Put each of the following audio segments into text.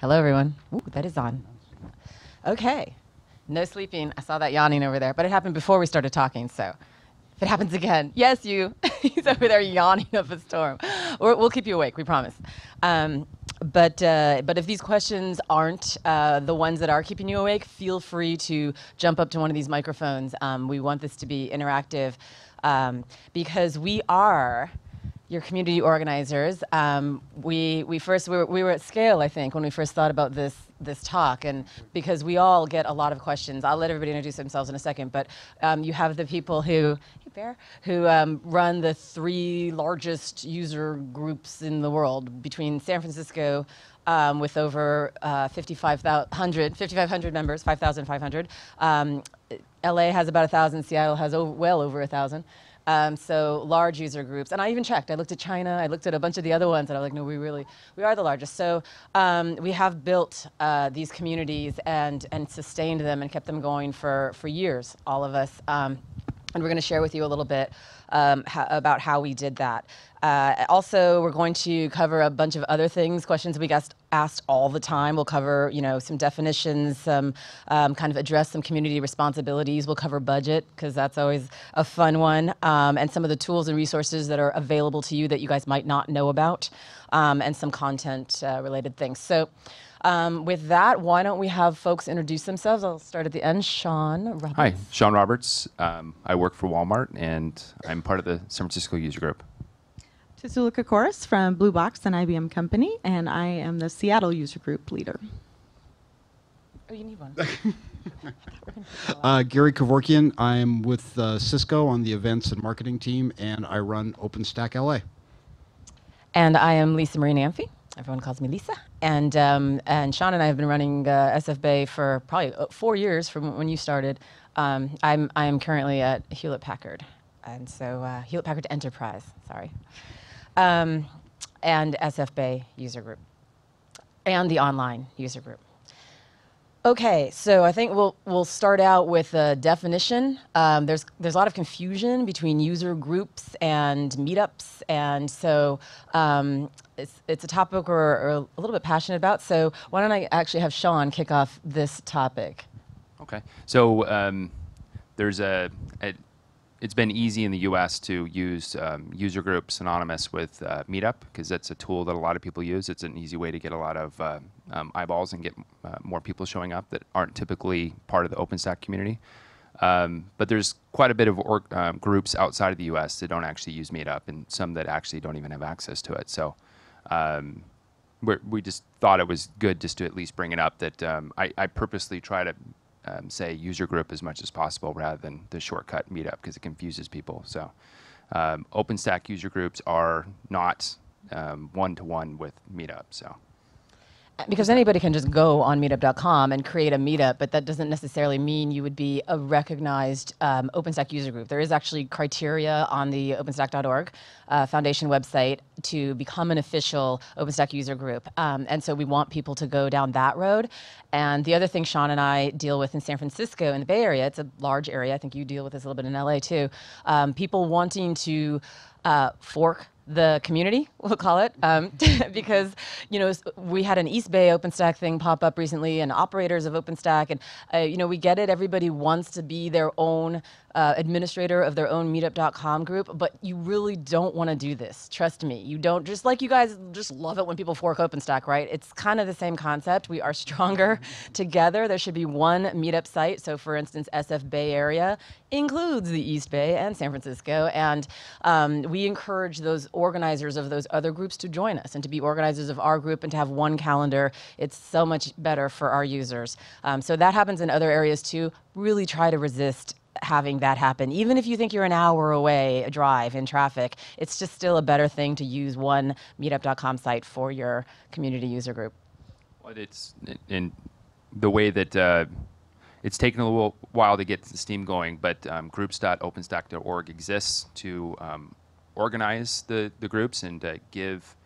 Hello, everyone. Ooh, that is on. Okay. No sleeping. I saw that yawning over there, but it happened before we started talking, so if it happens again, yes, you. He's over there yawning up a storm. Or we'll keep you awake, we promise. Um, but uh, but if these questions aren't uh, the ones that are keeping you awake, feel free to jump up to one of these microphones. Um, we want this to be interactive um, because we are your community organizers. Um, we, we first, we were, we were at scale, I think, when we first thought about this, this talk, and because we all get a lot of questions. I'll let everybody introduce themselves in a second, but um, you have the people who, hey Bear, who um, run the three largest user groups in the world between San Francisco, um, with over uh, 5,500 5, members, 5,500. Um, LA has about 1,000, Seattle has well over 1,000. Um, so large user groups, and I even checked. I looked at China. I looked at a bunch of the other ones, and I was like, no, we really, we are the largest. So um, we have built uh, these communities and and sustained them and kept them going for for years. All of us. Um, and we're going to share with you a little bit um, about how we did that. Uh, also, we're going to cover a bunch of other things, questions we get asked all the time. We'll cover, you know, some definitions, some um, kind of address some community responsibilities. We'll cover budget because that's always a fun one, um, and some of the tools and resources that are available to you that you guys might not know about, um, and some content uh, related things. So. Um, with that, why don't we have folks introduce themselves? I'll start at the end. Sean Roberts. Hi, Sean Roberts. Um, I work for Walmart and I'm part of the San Francisco user group. Tassoula Kokkoris from Blue Box and IBM Company, and I am the Seattle user group leader. Oh, you need one. uh, Gary Kevorkian. I'm with uh, Cisco on the events and marketing team, and I run OpenStack LA. And I am Lisa Marie Namphy. Everyone calls me Lisa. And, um, and Sean and I have been running uh, SF Bay for probably uh, four years from when you started. Um, I'm, I'm currently at Hewlett Packard. And so uh, Hewlett Packard Enterprise, sorry. Um, and SF Bay user group. And the online user group. Okay, so I think we'll we'll start out with a definition. Um, there's there's a lot of confusion between user groups and meetups, and so um, it's it's a topic we're, we're, a little bit passionate about. So why don't I actually have Sean kick off this topic? Okay, so um, there's a, a it's been easy in the U.S. to use um, user group synonymous with uh, Meetup because that's a tool that a lot of people use. It's an easy way to get a lot of uh, um, eyeballs and get uh, more people showing up that aren't typically part of the OpenStack community. Um, but there's quite a bit of org, um, groups outside of the U.S. that don't actually use Meetup, and some that actually don't even have access to it. So um, we just thought it was good just to at least bring it up. That um, I, I purposely try to um, say user group as much as possible rather than the shortcut meetup because it confuses people. So um, OpenStack user groups are not one to one with meetup. So because anybody can just go on meetup.com and create a meetup, but that doesn't necessarily mean you would be a recognized um, OpenStack user group. There is actually criteria on the OpenStack.org uh, Foundation website to become an official OpenStack user group. Um, and so we want people to go down that road. And the other thing Sean and I deal with in San Francisco, in the Bay Area, it's a large area. I think you deal with this a little bit in LA too. Um, people wanting to uh, fork the community, we'll call it, um, because you know we had an East Bay OpenStack thing pop up recently, and operators of OpenStack, and uh, you know we get it. Everybody wants to be their own uh, administrator of their own Meetup.com group, but you really don't want to do this. Trust me, you don't. Just like you guys just love it when people fork OpenStack, right? It's kind of the same concept. We are stronger together. There should be one Meetup site. So, for instance, SF Bay Area includes the East Bay and San Francisco, and um, we encourage those organizers of those other groups to join us and to be organizers of our group and to have one calendar. It's so much better for our users. Um, so that happens in other areas too. Really try to resist having that happen. Even if you think you're an hour away a drive in traffic, it's just still a better thing to use one meetup.com site for your community user group. Well, it's in the way that uh, it's taken a little while to get the Steam going, but um, groups.openstack.org exists to um, organize the, the groups and give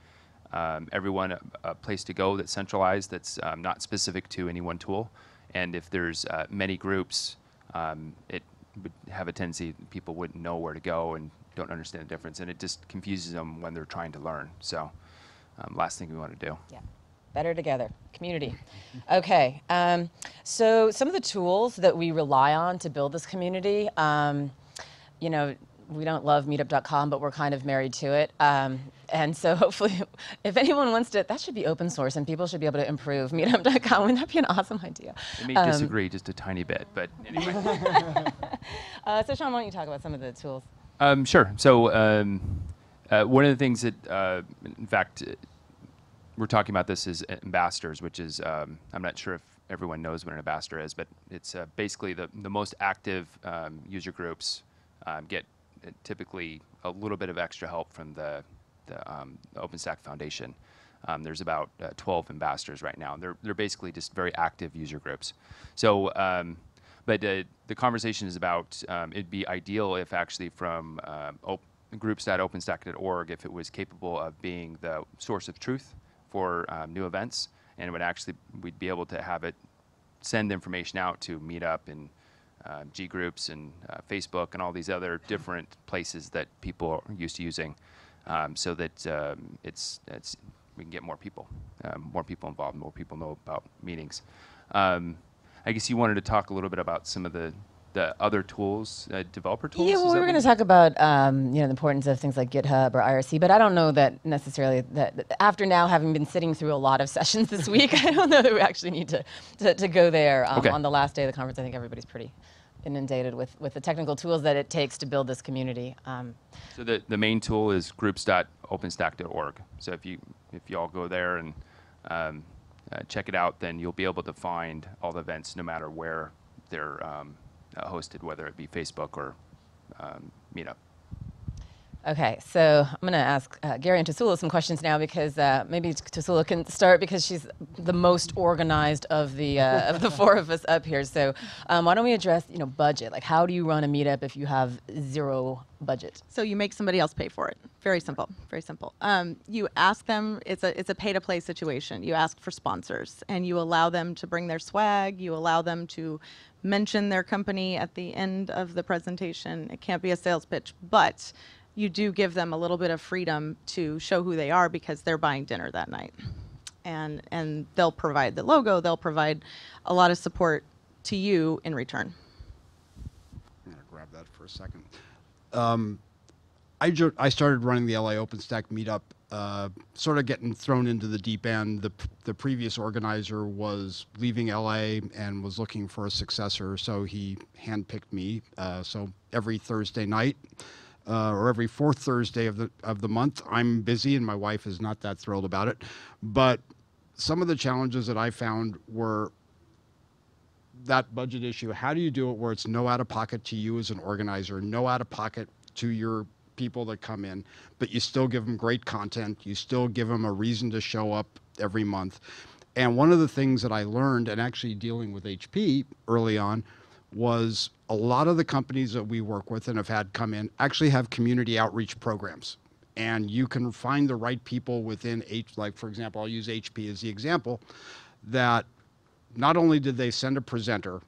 um, everyone a, a, place to go that's centralized, that's um, not specific to any one tool. And if there's uh, many groups, um, it would have a tendency people wouldn't know where to go and don't understand the difference, and it just confuses them when they're trying to learn. So, um, last thing we want to do. Yeah. Better together. Community. Okay. Um, so some of the tools that we rely on to build this community, um, you know, we don't love meetup.com, but we're kind of married to it. Um, and so hopefully, if anyone wants to, that should be open source and people should be able to improve meetup.com. Wouldn't that be an awesome idea? I may Um, disagree just a tiny bit, but anyway. Uh, so Sean, why don't you talk about some of the tools? Um, sure. So um, uh, one of the things that, uh, in fact, uh, we're talking about this is ambassadors, which is um, I'm not sure if everyone knows what an ambassador is, but it's uh, basically the the most active um, user groups um, get typically a little bit of extra help from the the, um, the OpenStack Foundation. Um, there's about uh, 12 ambassadors right now. They're they're basically just very active user groups. So. Um, but uh, the conversation is about um, it'd be ideal if actually from op- groups.openstack.org if it was capable of being the source of truth for um, new events and it would actually we'd be able to have it send information out to meetup and uh, g groups and uh, facebook and all these other different places that people are used to using um, so that um, it's, it's we can get more people um, more people involved more people know about meetings. Um, I guess you wanted to talk a little bit about some of the, the other tools, uh, developer tools. Yeah, well, we were going to talk about um, you know the importance of things like GitHub or IRC, but I don't know that necessarily that that after now having been sitting through a lot of sessions this week, I don't know that we actually need to to, to go there um, Okay. on the last day of the conference. I think everybody's pretty inundated with with the technical tools that it takes to build this community. Um, So the, the main tool is groups.openstack.org. So if you if you all go there and um, uh, check it out, then you'll be able to find all the events no matter where they're um, hosted, whether it be Facebook or um, Meetup. Okay, so I'm going to ask uh, Gary and Tassoula some questions now because uh, maybe Tassoula can start because she's the most organized of the uh, of the four of us up here. So um, why don't we address you know budget? Like how do you run a meetup if you have zero budget? So you make somebody else pay for it. Very simple. Very simple. Um, you ask them. It's a it's a pay to play situation. You ask for sponsors, and you allow them to bring their swag. You allow them to mention their company at the end of the presentation. It can't be a sales pitch, but you do give them a little bit of freedom to show who they are because they're buying dinner that night, and and they'll provide the logo. They'll provide a lot of support to you in return. I'm gonna grab that for a second. Um, I I started running the LA OpenStack meetup, uh, sort of getting thrown into the deep end. The the previous organizer was leaving LA and was looking for a successor, so he handpicked me. Uh, so every Thursday night. Uh, or every fourth Thursday of the of the month, I'm busy, and my wife is not that thrilled about it. But some of the challenges that I found were that budget issue, how do you do it where it's no out of pocket to you as an organizer, no out of pocket to your people that come in, but you still give them great content, you still give them a reason to show up every month. And one of the things that I learned, and actually dealing with HP early on, was a lot of the companies that we work with and have had come in actually have community outreach programs. And you can find the right people within H, like for example, I'll use HP as the example, that not only did they send a presenter,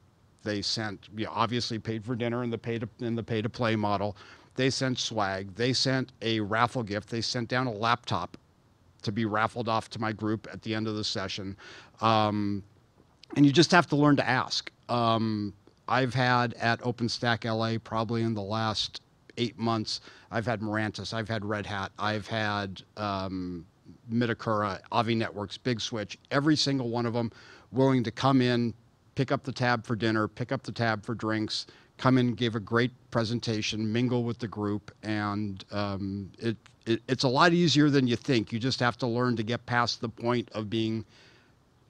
they sent you know, obviously paid for dinner in the pay to in the pay to play model. They sent swag. They sent a raffle gift. They sent down a laptop to be raffled off to my group at the end of the session. Um, and you just have to learn to ask. Um, I've had at OpenStack LA probably in the last eight months, I've had Mirantis, I've had Red Hat, I've had um, Midokura, Avi Networks, Big Switch, every single one of them willing to come in, pick up the tab for dinner, pick up the tab for drinks, come in, give a great presentation, mingle with the group, and um, it, it it's a lot easier than you think. You just have to learn to get past the point of being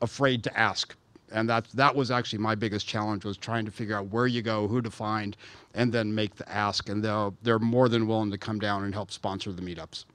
afraid to ask and that that was actually my biggest challenge was trying to figure out where you go who to find and then make the ask and they'll they're more than willing to come down and help sponsor the meetups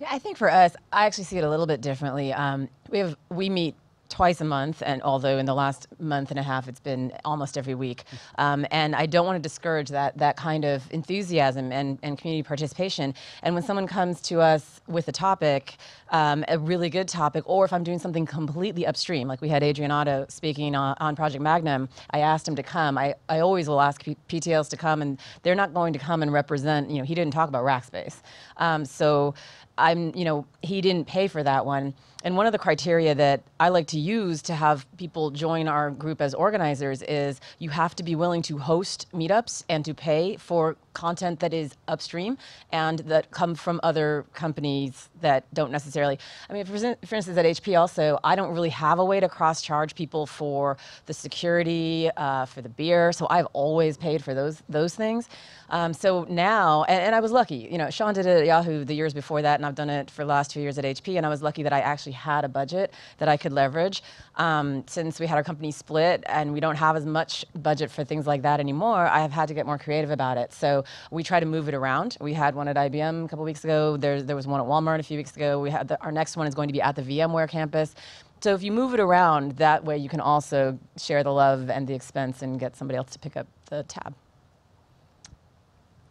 Yeah, I think for us, I actually see it a little bit differently. Um, we have we meet twice a month, and although in the last month and a half it's been almost every week, um, and I don't want to discourage that that kind of enthusiasm and, and community participation. And when someone comes to us with a topic, um, a really good topic, or if I'm doing something completely upstream, like we had Adrian Otto speaking on, on Project Magnum, I asked him to come. I, I always will ask P- PTLs to come, and they're not going to come and represent, you know, he didn't talk about Rackspace. Um, so I'm, you know, he didn't pay for that one. And one of the criteria that I like to use to have people join our group as organizers is you have to be willing to host meetups and to pay for content that is upstream and that come from other companies that don't necessarily. I mean, for, for instance, at HP also, I don't really have a way to cross charge people for the security, uh, for the beer. So I've always paid for those those things. Um, so now, and, and I was lucky. You know, Sean did it at Yahoo the years before that, and I've done it for the last two years at HP. And I was lucky that I actually had a budget that I could leverage. Um, since we had our company split and we don't have as much budget for things like that anymore, I have had to get more creative about it. So we try to move it around. We had one at IBM a couple weeks ago. There, there was one at Walmart a few weeks ago. We had the, our next one is going to be at the VMware campus. So if you move it around, that way you can also share the love and the expense and get somebody else to pick up the tab.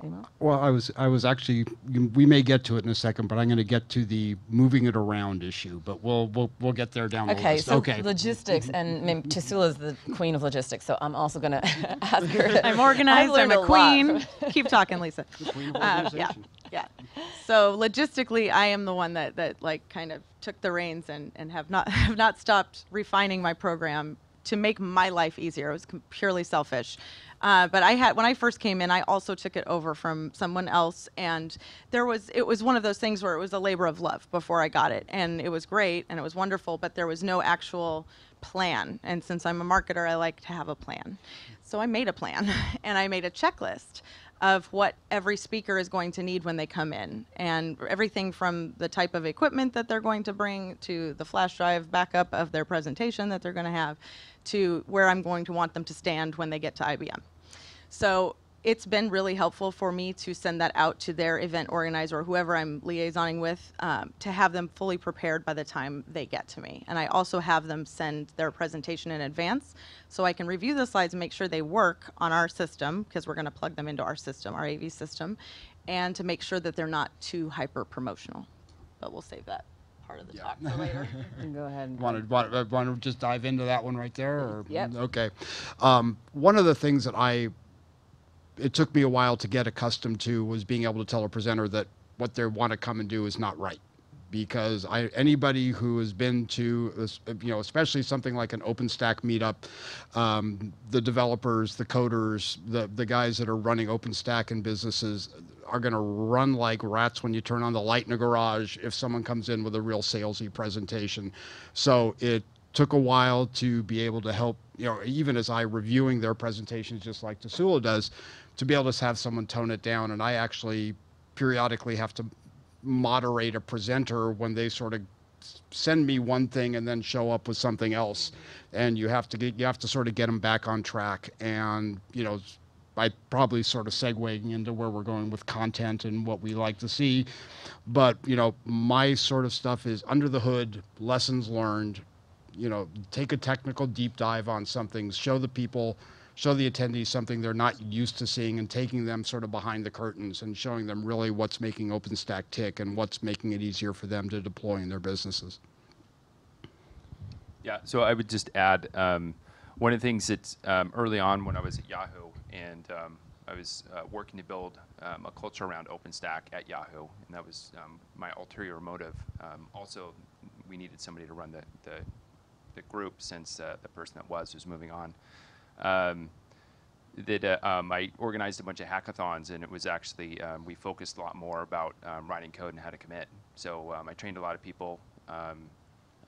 Any more? Well, I was I was actually we may get to it in a second, but I'm going to get to the moving it around issue. But we'll we'll we'll get there down the Okay, list. so okay. logistics, and maybe Chisula is the queen of logistics, so I'm also going to ask her. I'm organized. I'm learned a lot queen. Keep talking, Lisa. Queen of Um, yeah, yeah. So logistically, I am the one that that like kind of took the reins and and have not have not stopped refining my program to make my life easier. It was purely selfish. Uh, but I had when I first came in, I also took it over from someone else, and there was it was one of those things where it was a labor of love before I got it, and it was great and it was wonderful, but there was no actual plan. And since I'm a marketer, I like to have a plan. So I made a plan, and I made a checklist of what every speaker is going to need when they come in and everything from the type of equipment that they're going to bring to the flash drive backup of their presentation that they're going to have to where I'm going to want them to stand when they get to IBM. So it's been really helpful for me to send that out to their event organizer or whoever I'm liaisoning with um, to have them fully prepared by the time they get to me. And I also have them send their presentation in advance so I can review the slides and make sure they work on our system because we're going to plug them into our system, our AV system, and to make sure that they're not too hyper promotional. But we'll save that part of the talk for later. Go ahead. Want to, want, to, want to just dive into that one right there? Or? Yep. Okay. Um, one of the things that I, it took me a while to get accustomed to was being able to tell a presenter that what they want to come and do is not right. Because I, anybody who has been to, you know, especially something like an OpenStack meetup, um, the developers, the coders, the, the guys that are running OpenStack in businesses are going to run like rats when you turn on the light in a garage if someone comes in with a real salesy presentation. So it took a while to be able to help, you know, even as I reviewing their presentations, just like Tassoula does, to be able to have someone tone it down. And I actually periodically have to moderate a presenter when they sort of send me one thing and then show up with something else. And you have to get you have to sort of get them back on track. And you know by probably sort of segueing into where we're going with content and what we like to see. But you know my sort of stuff is under the hood lessons learned you know take a technical deep dive on something show the people show the attendees something they're not used to seeing and taking them sort of behind the curtains and showing them really what's making OpenStack tick and what's making it easier for them to deploy in their businesses. Yeah, so I would just add um, one of the things that um, early on when I was at Yahoo and um, I was uh, working to build um, a culture around OpenStack at Yahoo, and that was um, my ulterior motive. Um, also, we needed somebody to run the, the, the group since uh, the person that was was moving on. Um, that uh, um, I organized a bunch of hackathons, and it was actually um, we focused a lot more about um, writing code and how to commit. So um, I trained a lot of people. Um,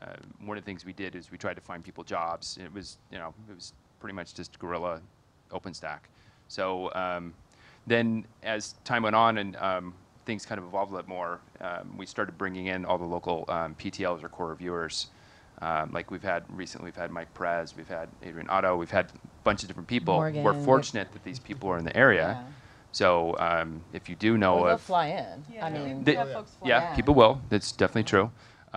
uh, one of the things we did is we tried to find people jobs. It was you know it was pretty much just guerrilla OpenStack. So um, then as time went on and things kind of evolved a lot more, we started bringing in all the local PTLs or core reviewers. Um, like we've had recently, we've had Mike Perez, we've had Adrian Otto, we've had bunch of different people. Morgan, We're yep. fortunate that these people are in the area. Yeah. So um, if you do know Or they'll of fly in. I mean, they- have folks fly yeah, in. people will. That's definitely true.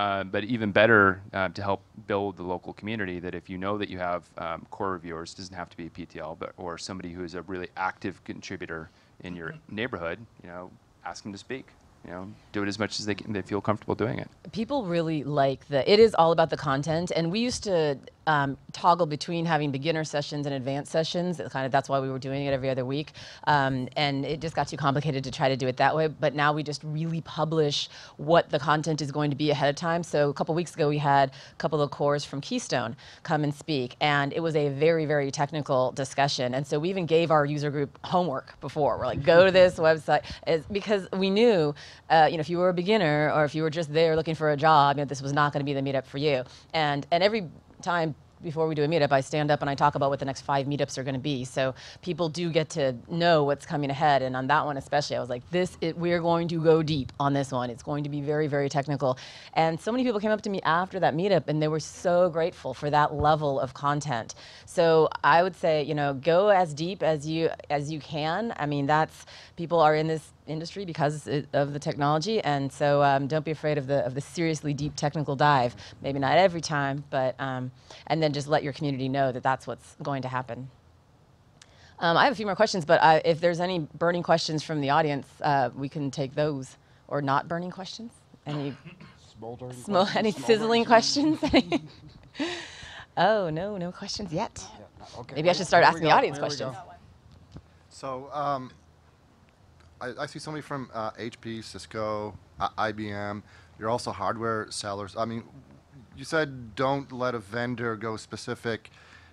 Uh, but even better uh, to help build the local community, that if you know that you have um, core reviewers, doesn't have to be a PTL, but or somebody who's a really active contributor in your neighborhood, you know, ask them to speak. you know, do it as much as they can, they feel comfortable doing it. people really like the it is all about the content and we used to um, toggle between having beginner sessions and advanced sessions. It kind of that's why we were doing it every other week. Um, and it just got too complicated to try to do it that way. But now we just really publish what the content is going to be ahead of time. So a couple weeks ago we had a couple of cores from keystone come and speak and it was a very very technical discussion. And so we even gave our user group homework before. We're like go to this website. It's because we knew uh, you know if you were a beginner or if you were just there looking for a job you know, this was not going to be the meetup for you. And and every time before we do a meetup, I stand up and I talk about what the next five meetups are going to be. So people do get to know what's coming ahead. And on that one especially, I was like, "This, we're going to go deep on this one. It's going to be very, very technical." And so many people came up to me after that meetup, and they were so grateful for that level of content. So I would say, you know, go as deep as you as you can. I mean, that's people are in this industry because of the technology, and so um, don't be afraid of the of the seriously deep technical dive. Maybe not every time, but um, and then just let your community know that that's what's going to happen. Um, I have a few more questions, but I, if there's any burning questions from the audience, uh, we can take those, or not burning questions. Any Smoldering. small, questions? any Smoldering sizzling questions? oh no, no questions yet. Okay. Maybe I should start Here we asking the audience here questions. So um, I, I see somebody from uh, HP, Cisco, uh, IBM. You're also hardware sellers. I mean, you said don't let a vendor go specific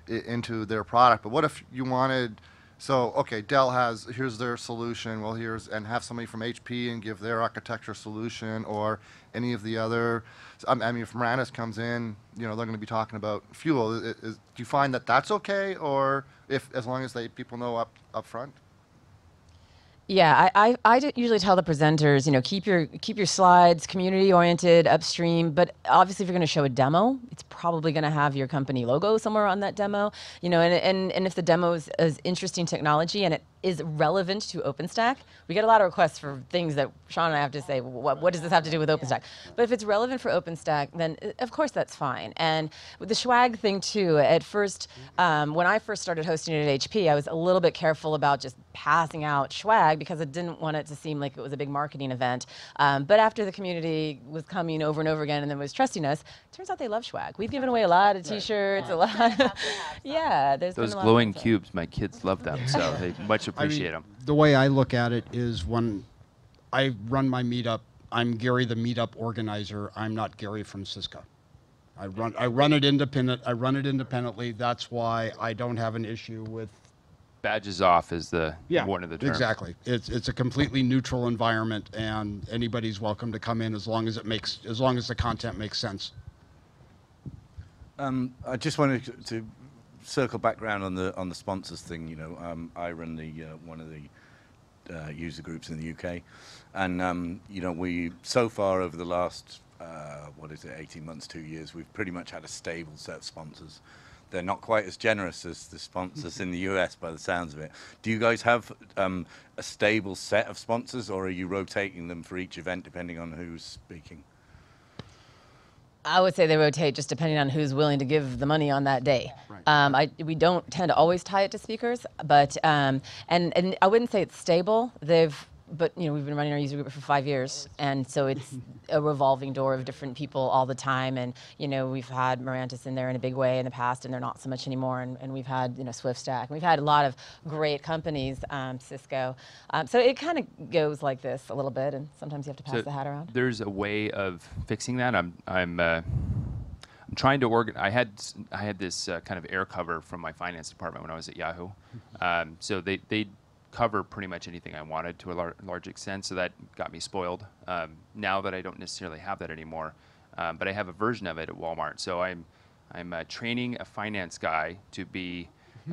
into their product, but what if you wanted? So okay, Dell has here's their solution. Well, here's and have somebody from HP and give their architecture solution, or any of the other. I mean, if Mirantis comes in, you know they're going to be talking about fuel. I- Is, do you find that that's okay, or if as long as they people know up up front? Yeah, I I usually tell the presenters, you know, keep your keep your slides community oriented, upstream. But obviously, if you're going to show a demo, it's probably going to have your company logo somewhere on that demo. You know, and and, and if the demo is, is interesting technology and it is relevant to OpenStack, we get a lot of requests for things that Sean and I have to say. What what does this have to do with OpenStack? But if it's relevant for OpenStack, then uh, of course that's fine. And with the swag thing too, at first, um, when I first started hosting it at HP, I was a little bit careful about just passing out swag because I didn't want it to seem like it was a big marketing event. Um, but after the community was coming over and over again and then was trusting us, turns out they love swag. We've given away a lot of T-shirts, a lot. yeah, there's been Those a lot glowing content. cubes, my kids love them, so they much I mean, appreciate them. The way I look at it is when I run my meetup, I'm Gary, the meetup organizer. I'm not Gary from Cisco. I run I run it independent. I run it independently. That's why I don't have an issue with Badges off is the yeah one of the terms. exactly. It's it's a completely neutral environment, and anybody's welcome to come in as long as it makes as long as the content makes sense. Um, I just wanted to- to circle back around on the on the sponsors thing. You know, um, I run the uh, one of the uh, user groups in the UK, and um, you know, we so far over the last uh, what is it, 18 months, two years, we've pretty much had a stable set of sponsors. They're not quite as generous as the sponsors in the US, by the sounds of it. Do you guys have um, a stable set of sponsors, or are you rotating them for each event depending on who's speaking? I would say they rotate just depending on who's willing to give the money on that day. Right. Um, I, we don't tend to always tie it to speakers, but um, and and I wouldn't say it's stable. They've but you know we've been running our user group for five years, and so it's a revolving door of different people all the time. And you know we've had Mirantis in there in a big way in the past, and they're not so much anymore. And, and we've had you know SwiftStack, and we've had a lot of great companies, um, Cisco. Um, so it kind of goes like this a little bit, and sometimes you have to pass So the hat around. There's a way of fixing that. I'm I'm uh, I'm trying to organ. I had s- I had this uh, kind of air cover from my finance department when I was at Yahoo. Um, so they they cover pretty much anything I wanted to a lar- large extent. So that got me spoiled. Um, now that I don't necessarily have that anymore, um, but I have a version of it at Walmart. So I'm I'm uh, training a finance guy to be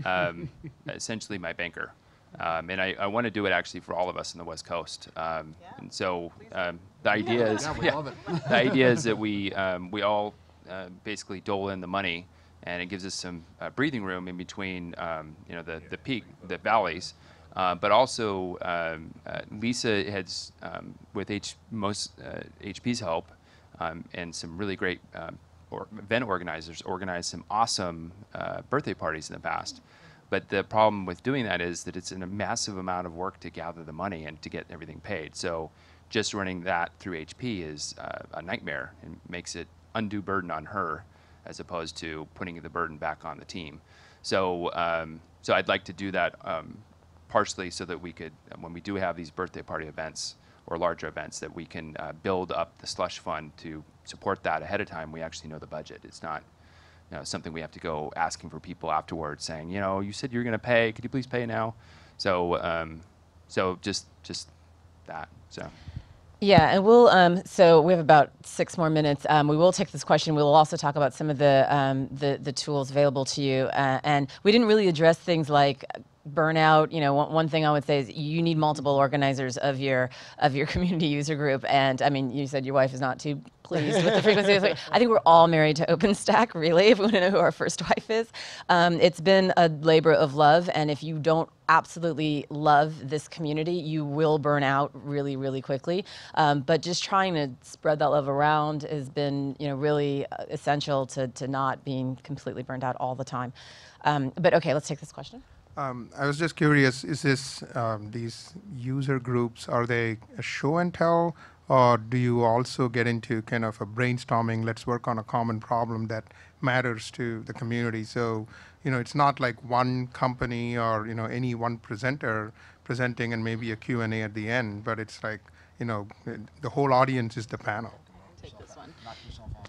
um, essentially my banker. Um, and I, I want to do it actually for all of us in the West Coast. Um, And so um, the idea is, Yeah, it. the idea is that we um, we all uh, basically dole in the money, and it gives us some uh, breathing room in between, um, you know, the the peak, the valleys. Uh, but also, um, uh, Lisa has, um, with H, most uh, HP's help, um, and some really great um, or event organizers, organized some awesome uh, birthday parties in the past. But the problem with doing that is that it's a massive amount of work to gather the money and to get everything paid. So just running that through HP is uh, a nightmare and makes it undue burden on her as opposed to putting the burden back on the team. So, um, so I'd like to do that um, partially so that we could, when we do have these birthday party events or larger events, that we can uh, build up the slush fund to support that ahead of time. We actually know the budget. It's not you know, something we have to go asking for people afterwards, saying, you know, you said you were going to pay. Could you please pay now? So, um, so just just that. So. Yeah, and we'll. Um, so we have about six more minutes. Um, we will take this question. We will also talk about some of the um, the, the tools available to you. Uh, and we didn't really address things like burnout. You know, one, one thing I would say is you need multiple organizers of your of your community user group. And I mean, you said your wife is not too pleased with the frequency. of. I think we're all married to OpenStack, really, if we want to know who our first wife is. Um, it's been a labor of love, and if you don't absolutely love this community, you will burn out really, really quickly. Um, but just trying to spread that love around has been, you know, really uh, essential to, to not being completely burned out all the time. Um, but okay, let's take this question. Um, I was just curious, is this, um, these user groups, are they a show and tell? Or do you also get into kind of a brainstorming, let's work on a common problem that matters to the community? So, you know, it's not like one company or, you know, any one presenter presenting and maybe a Q&A at the end, but it's like, you know, the whole audience is the panel.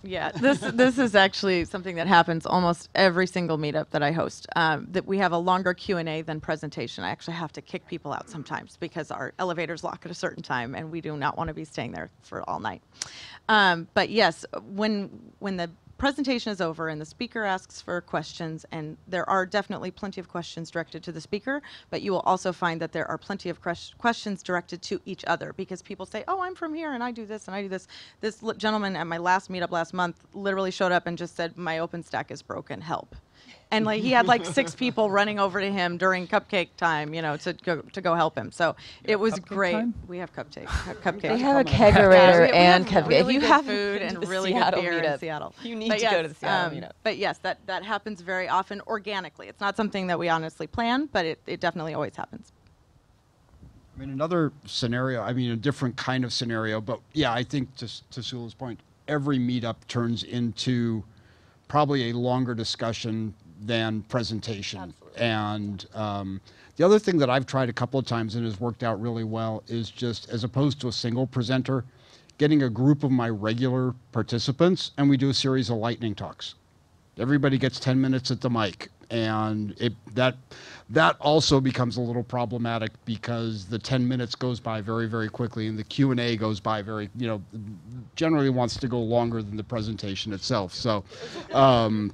Yeah, this this is actually something that happens almost every single meetup that I host. Um, that we have a longer Q and A than presentation. I actually have to kick people out sometimes because our elevators lock at a certain time, and we do not want to be staying there for all night. Um, but yes, when when the presentation is over and the speaker asks for questions, and there are definitely plenty of questions directed to the speaker, but you will also find that there are plenty of ques- questions directed to each other because people say, "Oh, I'm from here and I do this and I do this." This gentleman at my last meetup last month literally showed up and just said, "My OpenStack is broken. Help." And like he had like six people running over to him during cupcake time, you know, to go to go help him. So it was great. time? We have cupcake, cupcake. They have a Yeah, kegerator and have cupcake. really if you have food and really good Seattle beer meetup, in Seattle, you need But to go to the yes, Seattle um, meetup. But yes, that that happens very often organically. It's not something that we honestly plan, but it, it definitely always happens. I mean, another scenario, I mean, a different kind of scenario, but yeah, I think to, S- to Sula's point, every meetup turns into probably a longer discussion than presentation. And um, the other thing that I've tried a couple of times and has worked out really well is just as opposed to a single presenter, getting a group of my regular participants and we do a series of lightning talks. Everybody gets 10 minutes at the mic and it that that also becomes a little problematic because the 10 minutes goes by very very quickly and the q&a goes by very you know generally wants to go longer than the presentation itself. So um,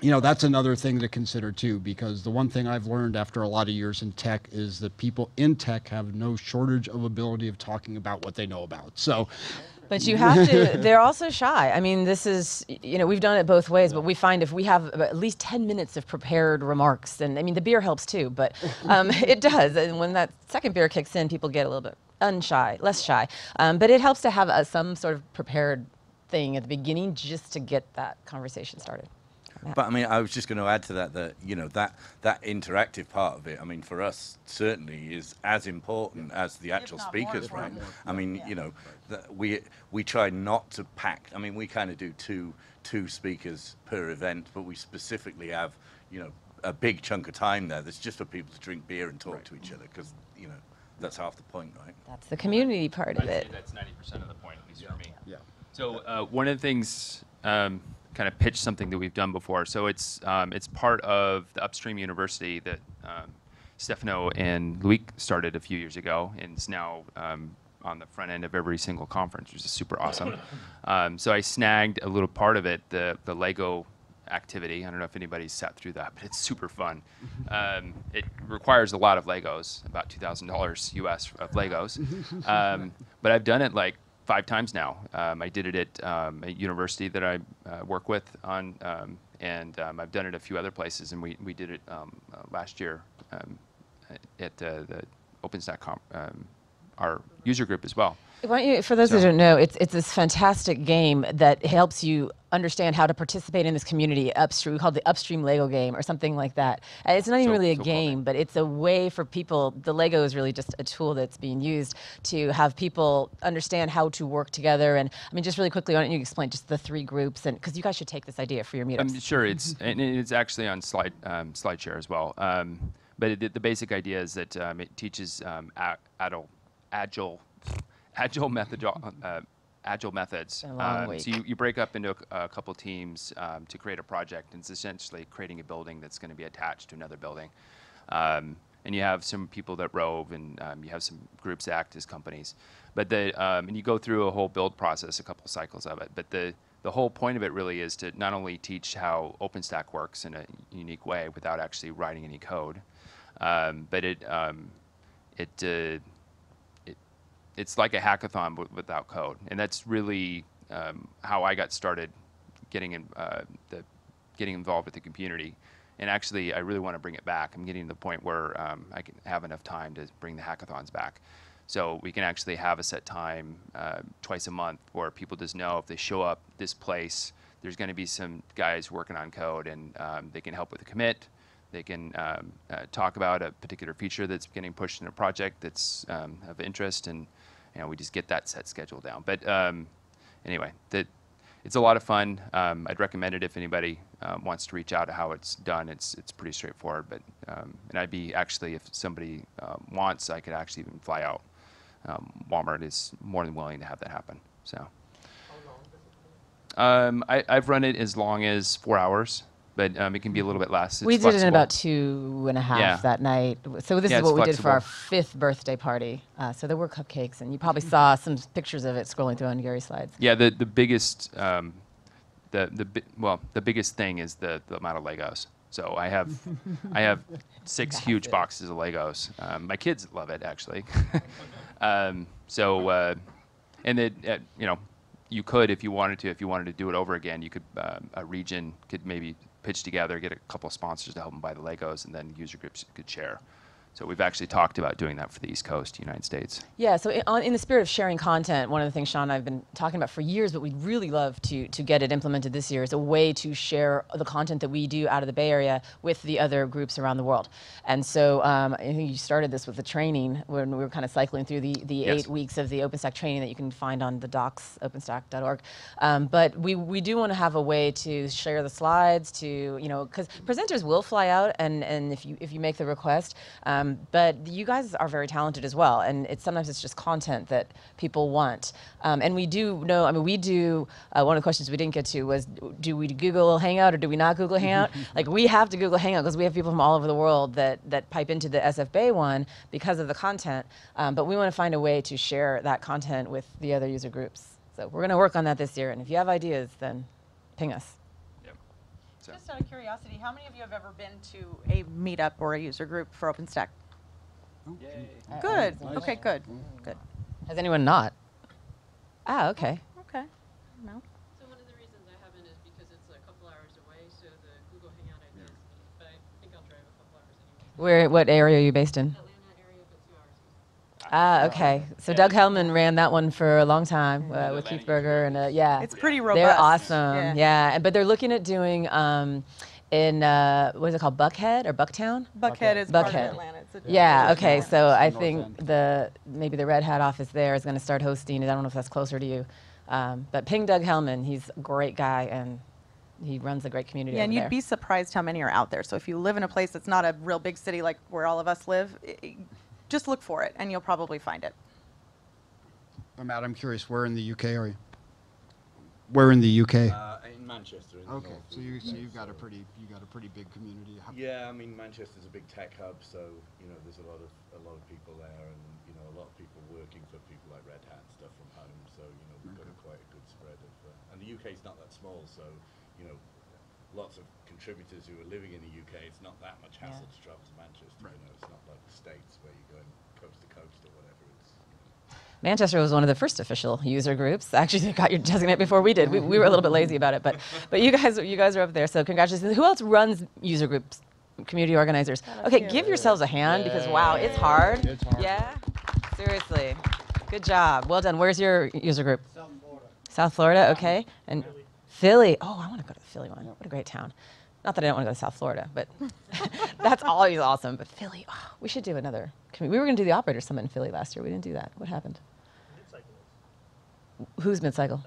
you know that's another thing to consider too because the one thing i've learned after a lot of years in tech is that people in tech have no shortage of ability of talking about what they know about so But you have to, they're also shy. I mean, this is you know, we've done it both ways, but we find if we have at least 10 minutes of prepared remarks, and I mean, the beer helps too, but um, it does. And when that second beer kicks in, people get a little bit unshy, less shy. Um, but it helps to have a, some sort of prepared thing at the beginning just to get that conversation started. But I mean, I was just going to add to that that you know that that interactive part of it. I mean, for us certainly is as important as the actual speakers, right? I mean, you know, that we we try not to pack. I mean, we kind of do two two speakers per event, but we specifically have you know a big chunk of time there that's just for people to drink beer and talk to each other because you know that's half the point, right? That's the community part of I'd say it. that's 90% of the point, at least for me. yeah So uh, one of the things, um, kind of pitch something that we've done before. So it's um, it's part of the Upstream University that um, Stefano and Loïc started a few years ago, and it's now um, on the front end of every single conference, which is super awesome. um, so I snagged a little part of it, the the Lego activity. I don't know if anybody's sat through that, but it's super fun. Um, it requires a lot of Legos, about two thousand dollars US of Legos. Um, but I've done it like five times now. Um, I did it at um, a university that I uh, work with on, um, and um, I've done it a few other places, and we, we did it um, uh, last year um, at uh, the OpenStack our user group as well. Why don't you, for those who don't know, it's it's this fantastic game that helps you understand how to participate in this community upstream. We call it the upstream Lego game or something like that. And it's not even So- really a so-called game, but it's a way for people. The Lego is really just a tool that's being used to have people understand how to work together. And I mean, just really quickly, why don't you explain just the three groups? And because you guys should take this idea for your meetups. Um, sure, it's and it's actually on slide um, SlideShare as well. Um, but it, the basic idea is that um, it teaches um, a- agile, agile, method, uh, agile methods. Um, so you, you break up into a, a couple teams um, to create a project, and it's essentially creating a building that's going to be attached to another building. Um, and you have some people that rove, and um, you have some groups act as companies. But the um, and you go through a whole build process, a couple cycles of it. But the the whole point of it really is to not only teach how OpenStack works in a unique way without actually writing any code, um, but it um, it, uh, it it's like a hackathon without code, and that's really um, how I got started getting in uh, the getting involved with the community. And actually, I really want to bring it back. I'm getting to the point where um, I can have enough time to bring the hackathons back. So we can actually have a set time uh, twice a month where people just know if they show up this place, there's going to be some guys working on code, and um, they can help with the commit. They can um, uh, talk about a particular feature that's getting pushed in a project that's um, of interest, and you know we just get that set schedule down. But um, anyway, that it's a lot of fun. Um, I'd recommend it if anybody um, wants to reach out to how it's done. It's it's pretty straightforward. But um, and I'd be actually if somebody um, wants, I could actually even fly out. Um, Walmart is more than willing to have that happen. So. Um, I, I've run it as long as four hours, but um, it can be a little bit less. we It's did it in about two and a half Yeah. that night. So this Yeah, is what we did for our fifth birthday party. Uh, so there were cupcakes, and you probably saw some pictures of it scrolling through on Gary's slides. Yeah, the the biggest um, the the bi- well the biggest thing is the the amount of Legos. So I have I have six huge Massive. boxes of Legos. Um, my kids love it actually. um, so uh, and it uh, you know you could if you wanted to if you wanted to do it over again you could um, a region could maybe pitch together get a couple of sponsors to help them buy the Legos and then user groups could share. So we've actually talked about doing that for the East Coast, United States. Yeah, so i- on, in the spirit of sharing content, one of the things Sean and I have been talking about for years, but we'd really love to to get it implemented this year, is a way to share the content that we do out of the Bay Area with the other groups around the world. And so um, I think you started this with the training when we were kind of cycling through the, the Yes. eight weeks of the OpenStack training that you can find on the docs, openstack.org. Um, but we, we do want to have a way to share the slides, to, you know, because presenters will fly out and, and if you if you make the request, um, but you guys are very talented as well, and it's sometimes it's just content that people want. Um, and we do know, I mean, we do. Uh, one of the questions we didn't get to was, do we Google Hangout or do we not Google Hangout? like we have to Google Hangout because we have people from all over the world that that pipe into the SF Bay one because of the content. Um, but we want to find a way to share that content with the other user groups. So we're going to work on that this year. And if you have ideas, then ping us. So- Just out of curiosity, how many of you have ever been to a meetup or a user group for OpenStack? Yay. Good. Okay, good. Good. Has anyone not? Ah, okay. Okay. No. So one of the reasons I haven't is because it's a couple hours away, so the Google Hangout idea is neat, but I think I'll drive a couple hours anyway. Where? What area are you based in? Atlanta area, but two hours east. Ah, okay. So Doug Hellmann ran that one for a long time uh, with Keith Berger, and uh, yeah, It's pretty robust. they're awesome. Yeah. Yeah. but they're looking at doing um, in uh, what is it called, Buckhead or Bucktown? Buckhead is part of Buckhead. Atlanta. It's a- Yeah. it's Okay. Atlanta. So I think End. the maybe the Red Hat office there is going to start hosting it. I don't know if that's closer to you, um, but ping Doug Hellmann. He's a great guy and he runs a great community. Yeah, and over you'd there. be surprised how many are out there. So if you live in a place that's not a real big city like where all of us live, i- i- just look for it and you'll probably find it. Uh, Matt, I'm curious, where in the UK are you? Where in the UK? Uh, in Manchester. In okay, north so you so you've got a pretty you got a pretty big community. Yeah, I mean Manchester's a big tech hub, so you know there's a lot of a lot of people there, and you know a lot of people working for people like Red Hat and stuff from home. So you know we've got a quite a good spread of, uh, and the UK's not that small, so you know lots of contributors who are living in the UK. It's not that much hassle to travel to Manchester. You know, it's not like the states where you're going coast to coast or whatever. It's Manchester was one of the first official user groups. Actually, they got your designate before we did. We, we were a little bit lazy about it, but but you guys you guys are up there. So congratulations. Who else runs user groups? Community organizers. Okay, give yourselves a hand because wow, it's hard. It's hard. Yeah, seriously, good job. Well done. Where's your user group? South Florida. South Florida. Okay, and Philly. Oh, I want to go to the Philly one. What a great town. Not that I don't want to go to South Florida, but that's always awesome. But Philly, oh, we should do another. commu- We were going to do the Operator Summit in Philly last year. We didn't do that. What happened? Who's mid-cycle?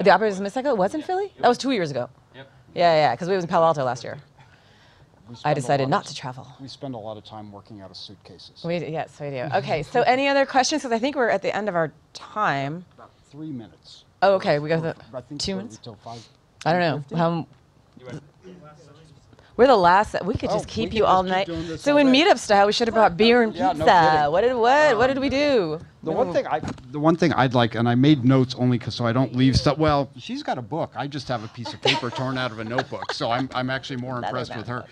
The Operators mid-cycle? It was in Philly? That was two years ago. Yep. Yeah, yeah, because we was in Palo Alto last year. I decided not of- to travel. We spend a lot of time working out of suitcases. We, yes, we do. Okay, so any other questions? Because I think we're at the end of our time. About three minutes. Oh, okay, we got the I think two so, minutes. Till five. I don't know. Um, we're the last. That, we could Oh, just we keep could you all keep night. So all in day. meetup style, we should have brought beer and Yeah, pizza. no what did what? What did we do? The one thing I, the one thing I'd like, and I made notes only 'cause so I don't leave stuff. Well, she's got a book. I just have a piece of paper torn out of a notebook, so I'm, I'm actually more impressed with her.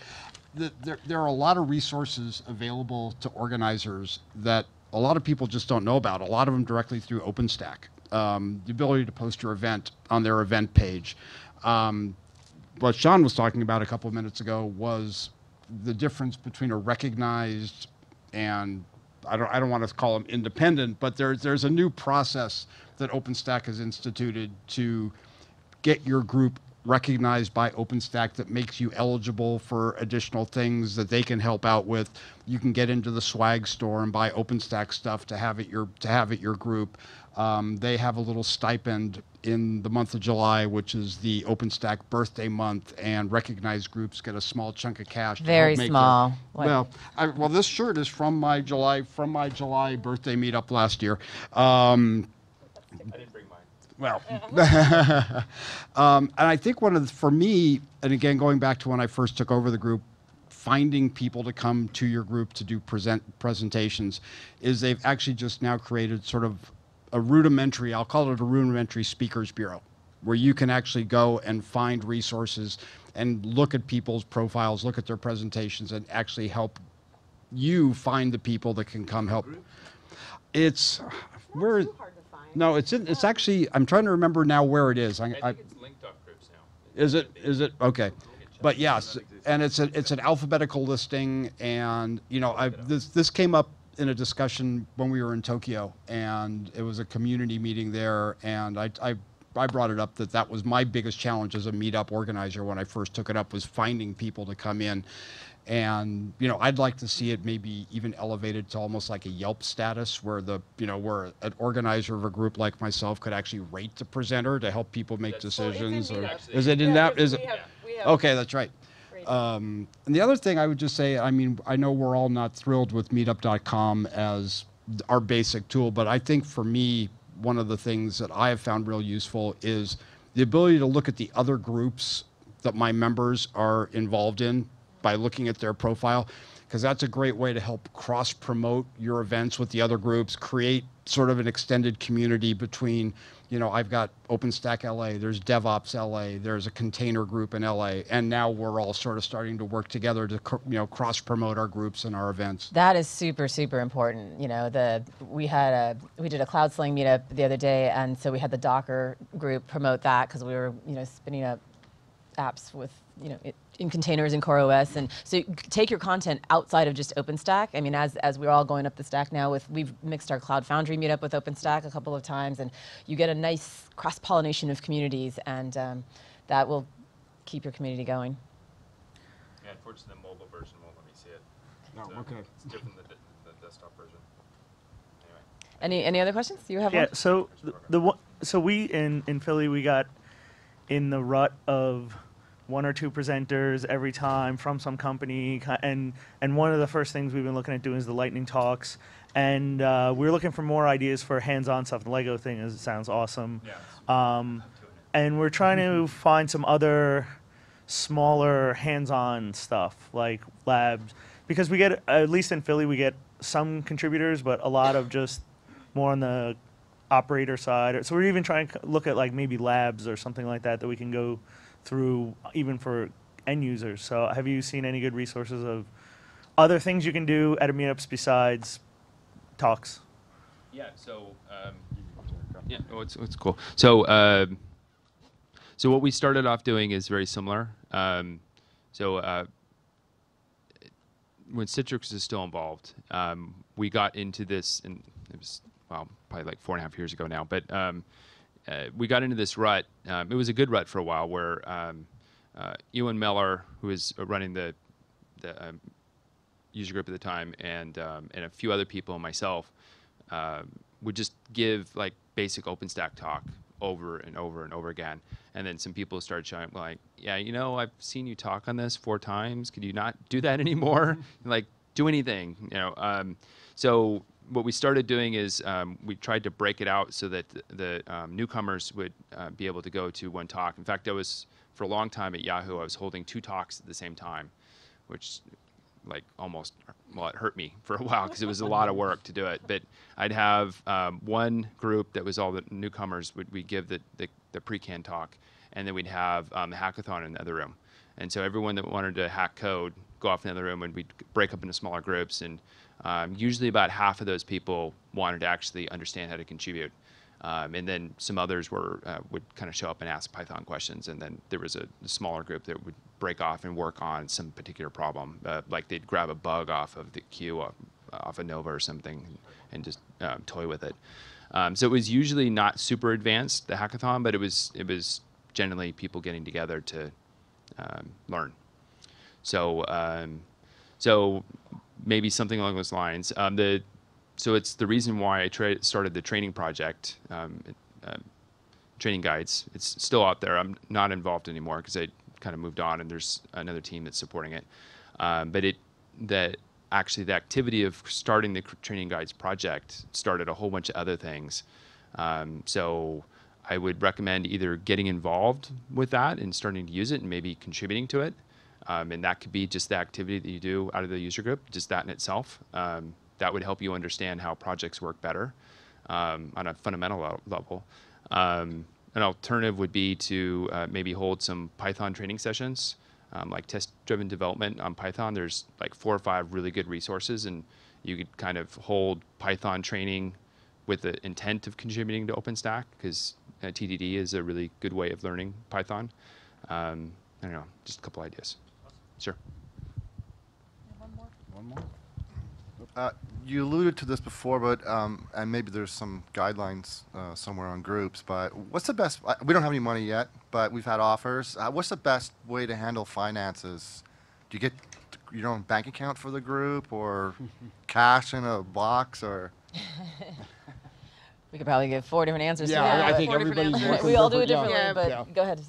The, there, there are a lot of resources available to organizers that a lot of people just don't know about. A lot of them directly through OpenStack. Um, the ability to post your event on their event page. Um, what Sean was talking about a couple of minutes ago was the difference between a recognized and I don't, I don't want to call them independent, but there's, there's a new process that OpenStack has instituted to get your group recognized by OpenStack that makes you eligible for additional things that they can help out with. You can get into the swag store and buy OpenStack stuff to have it your to have it your group. Um, they have a little stipend in the month of July, which is the OpenStack birthday month, and recognized groups get a small chunk of cash. to Very their- small. Well, I, well, this shirt is from my July from my July birthday meetup last year. Um, I didn't bring mine. Well, um, and I think one of the, for me, and again going back to when I first took over the group, finding people to come to your group to do present presentations, is they've actually just now created sort of a rudimentary, I'll call it a rudimentary speakers bureau, where you can actually go and find resources and look at people's profiles, look at their presentations, and actually help you find the people that can come help. It's where. No, it's in, it's actually. I'm trying to remember now where it is. I, I, it's linked off groups now. is it? Is it? Okay. But yes, and it's a it's an alphabetical listing, and you know, I this this came up in a discussion when we were in Tokyo, and it was a community meeting there, and I I. I brought it up that that was my biggest challenge as a meetup organizer when I first took it up was finding people to come in, and you know I'd like to see it maybe even elevated to almost like a Yelp status where the you know where an organizer of a group like myself could actually rate the presenter to help people make decisions. or is it in that? Is it? Okay, that's right. Um, and the other thing I would just say, I mean, I know we're all not thrilled with Meetup.com as our basic tool, but I think for me, one of the things that I have found real useful is the ability to look at the other groups that my members are involved in by looking at their profile, because that's a great way to help cross promote your events with the other groups, create sort of an extended community between, you know, I've got OpenStack LA, there's DevOps LA, there's a container group in LA, and now we're all sort of starting to work together to, you know, cross promote our groups and our events. That is super super important. You know, the we had a we did a CloudSlang meetup the other day, and so we had the Docker group promote that because we were you know spinning up apps with you know it, in containers in CoreOS, and so you take your content outside of just OpenStack. I mean, as as we're all going up the stack now, with we've mixed our Cloud Foundry meetup with OpenStack a couple of times, and you get a nice cross pollination of communities, and um, that will keep your community going. Yeah, unfortunately, the mobile version won't let me see it. Oh, So okay. It's different than the, the desktop version. Anyway. Any any other questions? You have Yeah, one? so the, the one, so we in in Philly we got in the rut of one or two presenters every time from some company, and and one of the first things we've been looking at doing is the lightning talks, and uh, we're looking for more ideas for hands-on stuff. The Lego thing is sounds awesome. Yeah. Um, and we're trying to find some other smaller hands-on stuff like labs because we get at least in Philly we get some contributors but a lot of just more on the operator side so we're even trying to look at like maybe labs or something like that that we can go through even for end users so have you seen any good resources of other things you can do at a meetups besides talks Yeah. So. Um, yeah. Oh, it's it's cool. So. Um, so what we started off doing is very similar. Um, so uh, when Citrix is still involved, um, we got into this, and it was well probably like four and a half years ago now. But um, uh, we got into this rut. Um, it was a good rut for a while, where um, uh, Ewan Mellor, who was uh, running the the um, user group at the time, and um, and a few other people, and myself, um, would just give like basic OpenStack talk over and over and over again. And then some people started showing like, yeah, you know, I've seen you talk on this four times. Could you not do that anymore? like, do anything, you know. Um, so what we started doing is um, we tried to break it out so that the, the um, newcomers would uh, be able to go to one talk. In fact, I was for a long time at Yahoo. I was holding two talks at the same time, which like almost well it hurt me for a while because it was a lot of work to do it but i'd have um, one group that was all the newcomers would we give the, the, the pre-can talk and then we'd have um, the hackathon in the other room and so everyone that wanted to hack code go off in the other room and we'd break up into smaller groups and um, usually about half of those people wanted to actually understand how to contribute um, and then some others were uh, would kind of show up and ask Python questions, and then there was a, smaller group that would break off and work on some particular problem, uh, like they'd grab a bug off of the queue off, off of Nova or something, and just um, toy with it. Um, so it was usually not super advanced the hackathon, but it was it was generally people getting together to um, learn. So um, so maybe something along those lines. Um, the so it's the reason why I tra- started the training project, um, uh, training guides. It's still out there. I'm not involved anymore because I kind of moved on, and there's another team that's supporting it. Um, but it that actually the activity of starting the training guides project started a whole bunch of other things. Um, so I would recommend either getting involved with that and starting to use it, and maybe contributing to it. Um, and that could be just the activity that you do out of the user group, just that in itself. Um, that would help you understand how projects work better um, on a fundamental level. Um, an alternative would be to uh, maybe hold some Python training sessions, um, like test-driven development on Python. There's like four or five really good resources, and you could kind of hold Python training with the intent of contributing to OpenStack because uh, TDD is a really good way of learning Python. Um, I don't know, just a couple ideas. Sure. One more. One Uh, you alluded to this before, but um, and maybe there's some guidelines uh, somewhere on groups. But what's the best? uh, We don't have any money yet, but we've had offers. Uh, what's the best way to handle finances? Do you get your own bank account for the group, or cash in a box, or We could probably give four different answers Yeah, to that. I- I think Four different everybody's we all do it different- yeah. differently, Yeah. but go ahead.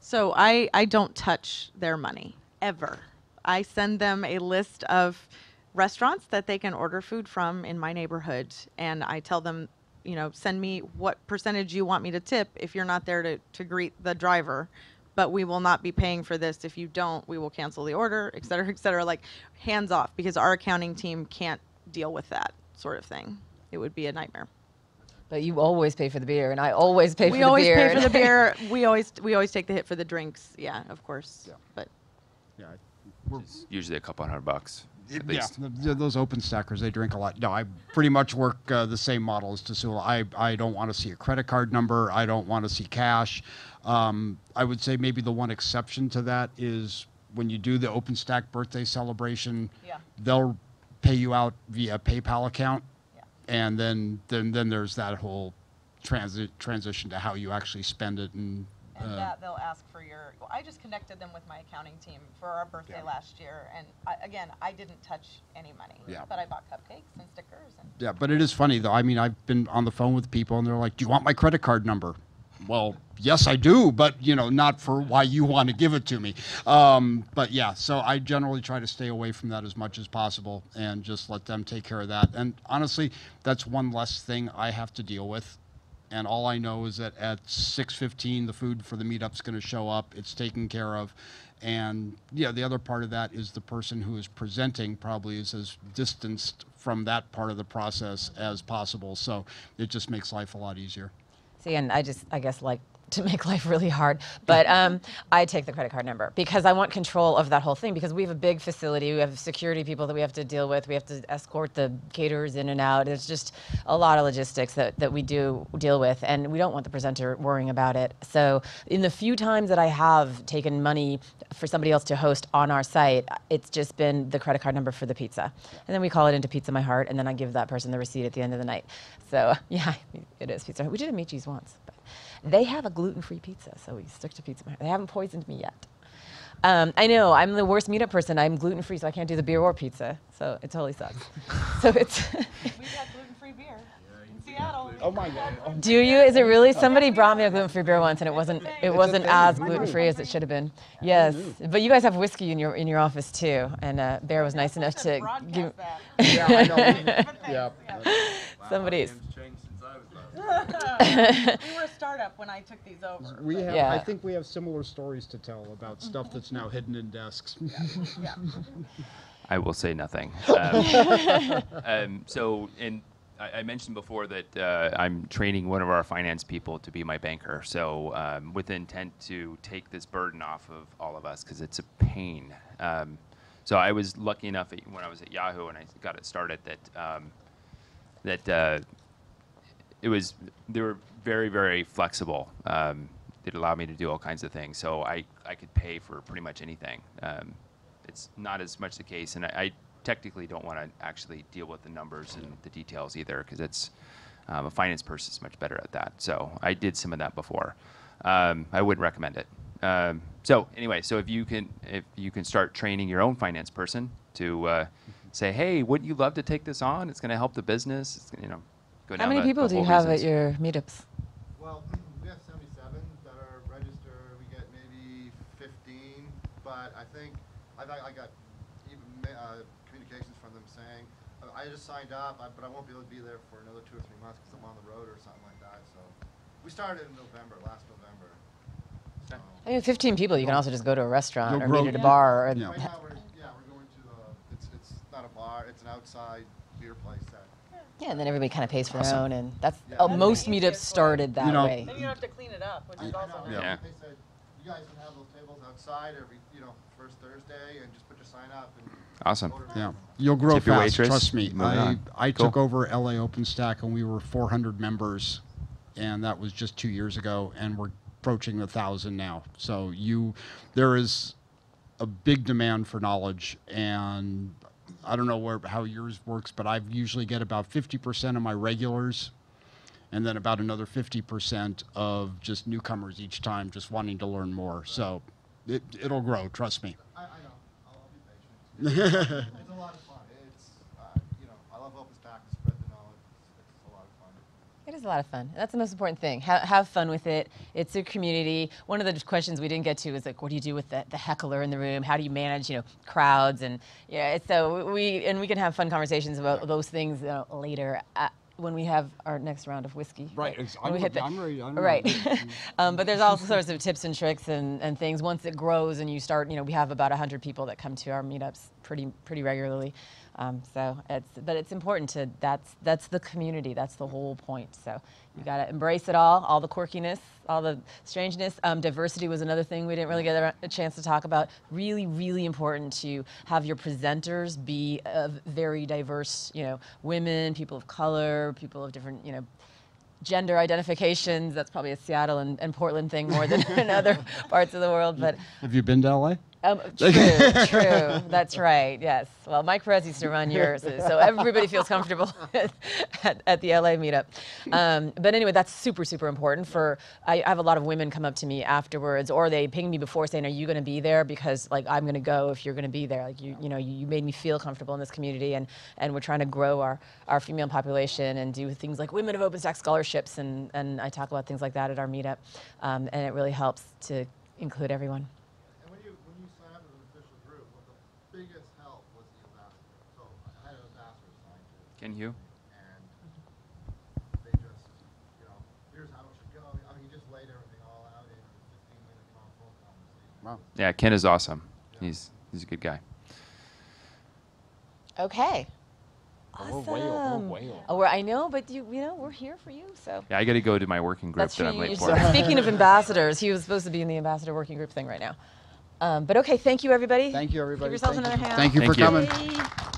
So I, I don't touch their money ever. I send them a list of restaurants that they can order food from in my neighborhood, and I tell them, you know, send me what percentage you want me to tip if you're not there to, to greet the driver. But we will not be paying for this. If you don't, we will cancel the order, et cetera, et cetera. Like hands off because our accounting team can't deal with that sort of thing. It would be a nightmare. But you always pay for the beer, and I always pay for we the always pay for the beer. We always we always take the hit for the drinks. Yeah, of course. Yeah. But Yeah. We're, It's usually a couple hundred bucks. At yeah, least. th- th- those open stackers, they drink a lot. No, I pretty much work uh, the same model as Tassoula. I, I don't want to see a credit card number. I don't want to see cash. Um, I would say maybe the one exception to that is when you do the OpenStack birthday celebration, Yeah. they'll pay you out via PayPal account. Yeah. And then, then, then there's that whole transi- transition to how you actually spend it and, And uh, that they'll ask for your. Well, I just connected them with my accounting team for our birthday Yeah. last year, and I, again, I didn't touch any money. Yeah. But I bought cupcakes and stickers, and Yeah, but it is funny though. I mean, I've been on the phone with people and they're like, "Do you want my credit card number?" Well, yes, I do, but you know, not for why you want to give it to me. Um, but yeah, so I generally try to stay away from that as much as possible and just let them take care of that. And honestly, that's one less thing I have to deal with. And all I know is that at 6:15, the food for the meetup's going to show up. It's taken care of. And yeah, the other part of that is the person who is presenting probably is as distanced from that part of the process as possible. So it just makes life a lot easier. See, and I just, I guess, like to make life really hard. But um, I take the credit card number because I want control of that whole thing. Because we have a big facility, we have security people that we have to deal with, we have to escort the caterers in and out. It's just a lot of logistics that, that we do deal with, and we don't want the presenter worrying about it. So, in the few times that I have taken money for somebody else to host on our site, it's just been the credit card number for the pizza, and then we call it into Pizza My Heart, and then I give that person the receipt at the end of the night. So, yeah, it is pizza. We did a Michi's once, but They have a gluten-free pizza, so we stick to pizza. They haven't poisoned me yet. Um, I know I'm the worst meetup person. I'm gluten-free, so I can't do the beer or pizza. So it totally sucks. so it's. We've got gluten-free beer in Seattle. Oh my God. Do you? Is it really? Somebody brought me a gluten-free beer once, and it wasn't. It wasn't as gluten-free as it should have been. Yes, but you guys have whiskey in your in your office too, and uh, Bear was nice enough to give. Yeah, I know. yeah. Somebody's. we were a startup when I took these over. We have, Yeah. I think we have similar stories to tell about stuff that's now hidden in desks. I will say nothing. Um, um, so, and I, I mentioned before that uh, I'm training one of our finance people to be my banker. So, um, with intent to take this burden off of all of us because it's a pain. Um, so, I was lucky enough at, when I was at Yahoo and I got it started that um, that uh, it was they were very very flexible. Um, it allowed me to do all kinds of things. So I I could pay for pretty much anything. Um, it's not as much the case, and I, I technically don't want to actually deal with the numbers and the details either, because it's um, a finance person is much better at that. So I did some of that before. Um, I wouldn't recommend it. Um, so anyway, so if you can if you can start training your own finance person to uh, say, hey, wouldn't you love to take this on? It's going to help the business. It's you know, go How many the- people the do you whole have at your meetups? Well, we have 77 that are registered. We get maybe 15, but I think I've, I got even uh, communications from them saying, "Uh, I just signed up, but I won't be able to be there for another two or three months because I'm on the road or something like that. So we started in November, last November. So I mean, 15 people. You can also just go to a restaurant You'll or meet at a bar. Or Yeah. right now we're yeah we're going to uh, it's it's not a bar, it's an outside beer place that. Yeah, and then everybody kind of pays for their Awesome. own, and that's Yeah. That's most the meetups way. started that You know- way. Then you don't have to clean it up, which I is know, also yeah. nice. Yeah. They said you guys can have those tables outside every you know first Thursday and just put your sign up and. Awesome. order Yeah, you'll grow Tip your fast. waitress, Trust me. moving I on. I Cool. took over LA OpenStack and we were 400 members, and that was just two years ago, and we're approaching a thousand now. So you, there is a big demand for knowledge, and I don't know where how yours works, but I usually get about 50% of my regulars. And then about another 50% of just newcomers each time, just wanting to learn more. So it, it'll grow, trust me. I, I know. I'll, I'll be patient. It's, it's a lot of fun. It's uh, you know I love OpenStack to spread the knowledge. It's, it's a lot of fun. It is a lot of fun. That's the most important thing. Ha- have fun with it. It's a community. One of the questions we didn't get to is like, what do you do with the, the heckler in the room? How do you manage, you know, crowds? And yeah, so we and we can have fun conversations about those things uh, later. Uh, when we have our next round of whiskey, Right, ex- When we I'm hit the- I'm ready, I'm right. ready. um, but there's all sorts of tips and tricks and, and things. Once it grows and you start, you know, we have about hundred people that come to our meetups pretty pretty regularly. Um, so it's but it's important to that's that's the community. That's the whole point. So you got to embrace it all, all the quirkiness, all the strangeness. Um, diversity was another thing we didn't really get a, chance to talk about. Really, really important to have your presenters be of very diverse, you know, women, people of color, people of different, you know, gender identifications. That's probably a Seattle and, and Portland thing more than in other parts of the world. But Have you been to LA? Um, true, true. That's right. Yes. Well, Mike Perez used to run yours, so everybody feels comfortable at, at the LA meetup. Um, but anyway, that's super, super important. For I, I have a lot of women come up to me afterwards, or they ping me before saying, "Are you going to be there?" Because like I'm going to go if you're going to be there. Like you, you know, you, made me feel comfortable in this community, and and we're trying to grow our our female population and do things like Women of OpenStack scholarships, and and I talk about things like that at our meetup, um, and it really helps to include everyone. And when you when you sign up as an official group, well, the biggest help was the ambassador. So I had an ambassador sign to Ken Hui? and they just, you know, here's how it should go. I mean, he just laid everything all out in a 15 minute phone conversation. Wow. Yeah, Ken is awesome. He's he's a good guy. Okay. We're Awesome. way over- we're way. Oh, we're, I know, but you, you know, we're here for you. So Yeah, I got to go to my working group that's that. I'm You waiting for. Speaking of ambassadors, he was supposed to be in the ambassador working group thing right now. Um, but okay, thank you, everybody. Thank you, everybody. Give everybody. yourselves Thank another you. hand. Thank you Thank for you. coming. Yay.